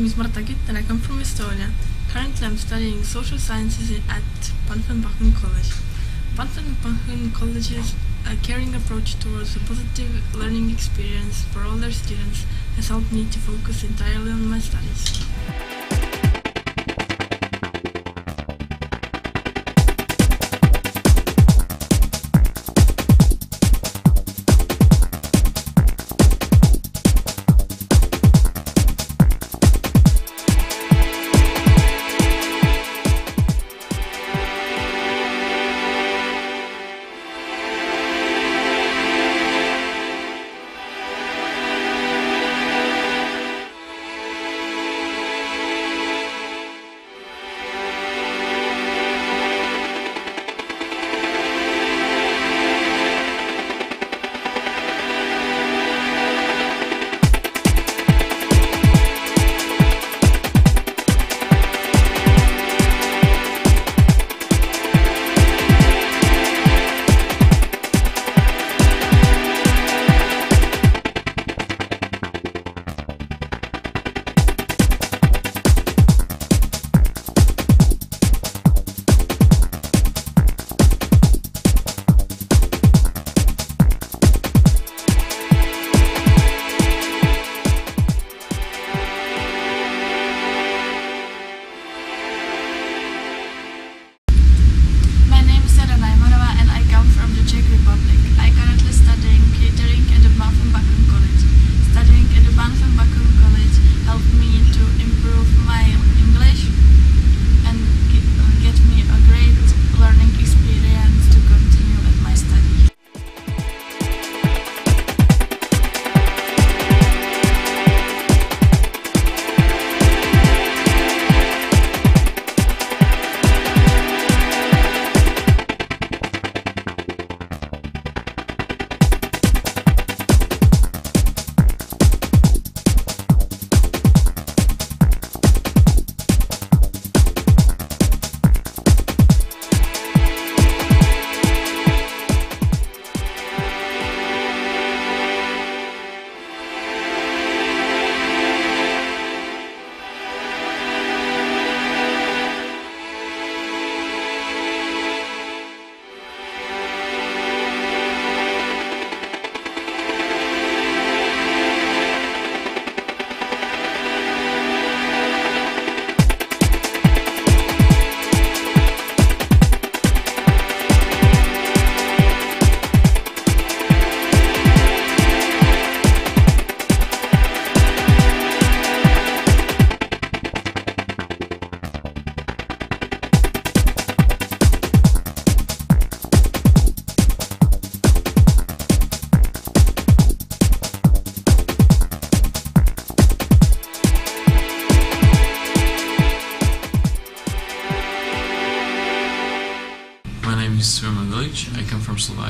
is Marta Gitt and I come from Estonia. Currently I'm studying social sciences at Banffen College. Banffen College's a caring approach towards a positive learning experience for all their students has helped me to focus entirely on my studies.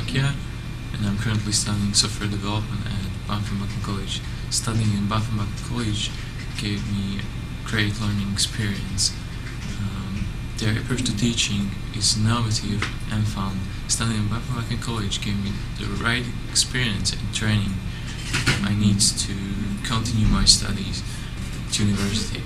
Slovakia and I'm currently studying software development at Banff and Buchan College. Studying in Banff and Buchan College gave me great learning experience. Um, their approach to teaching is innovative and fun. Studying in Banff and Buchan College gave me the right experience and training I need to continue my studies to university.